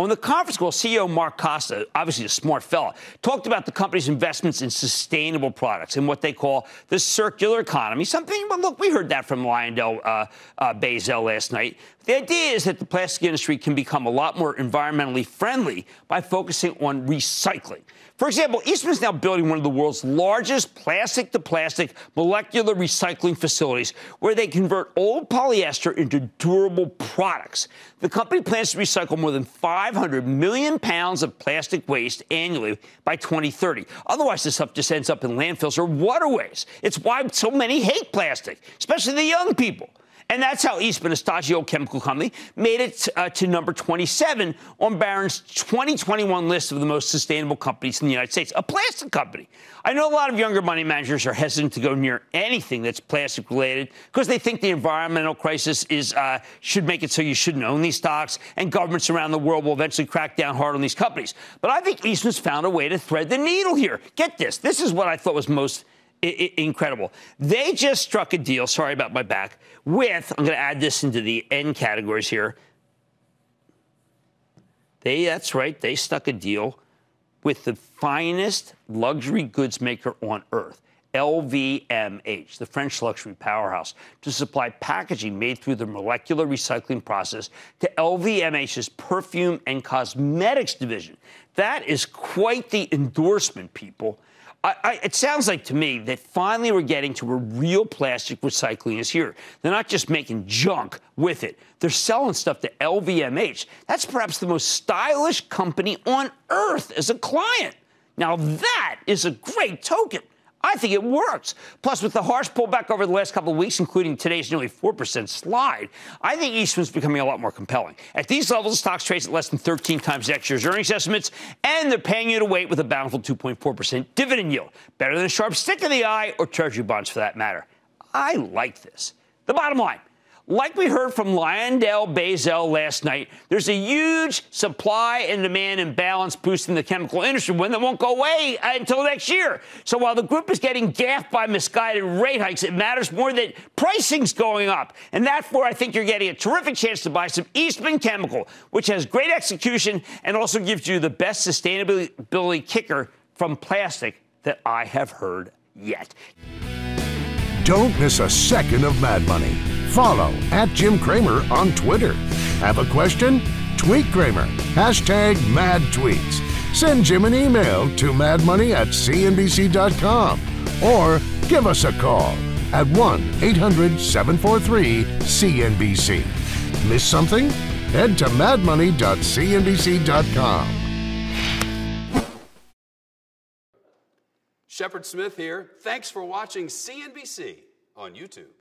On the conference call, CEO Mark Costa, obviously a smart fella, talked about the company's investments in sustainable products and what they call the circular economy. Something, well, look, we heard that from Lyondell uh, uh, last night. The idea is that the plastic industry can become a lot more environmentally friendly by focusing on recycling. For example, Eastman is now building one of the world's largest plastic to plastic molecular recycling facilities where they convert old polyester into durable products. The company plans to recycle more than 500 million pounds of plastic waste annually by 2030. Otherwise, this stuff just ends up in landfills or waterways. It's why so many hate plastic, especially the young people. And that's how Eastman, a Stagio chemical company, made it uh, to number 27 on Barron's 2021 list of the most sustainable companies in the United States, a plastic company. I know a lot of younger money managers are hesitant to go near anything that's plastic related because they think the environmental crisis is uh, should make it so you shouldn't own these stocks, and governments around the world will eventually crack down hard on these companies. But I think Eastman's found a way to thread the needle here. Get this. This is what I thought was most incredible. They just struck a deal, sorry about my back, with, I'm going to add this into the end categories here. They, that's right, they stuck a deal with the finest luxury goods maker on earth. LVMH, the French luxury powerhouse, to supply packaging made through the molecular recycling process to LVMH's perfume and cosmetics division. That is quite the endorsement, people. I, I, it sounds like to me that finally we're getting to where real plastic recycling is here. They're not just making junk with it, they're selling stuff to LVMH. That's perhaps the most stylish company on earth as a client. Now, that is a great token. I think it works. Plus, with the harsh pullback over the last couple of weeks, including today's nearly 4% slide, I think Eastman's becoming a lot more compelling. At these levels, stocks trade at less than 13 times next year's earnings estimates, and they're paying you to wait with a bountiful 2.4% dividend yield. Better than a sharp stick in the eye or treasury bonds for that matter. I like this. The bottom line like we heard from LyondellBasell last night, there's a huge supply and demand imbalance boosting the chemical industry, one that won't go away until next year. So while the group is getting gaffed by misguided rate hikes, it matters more that pricing's going up. And therefore, I think you're getting a terrific chance to buy some Eastman Chemical, which has great execution and also gives you the best sustainability kicker from plastic that I have heard yet. Don't miss a second of Mad Money. Follow at Jim Cramer on Twitter. Have a question? Tweet Cramer. Hashtag mad tweets. Send Jim an email to madmoney at cnbc.com or give us a call at 1 800 743 CNBC. Miss something? Head to madmoney.cnbc.com. Shepard Smith here. Thanks for watching CNBC on YouTube.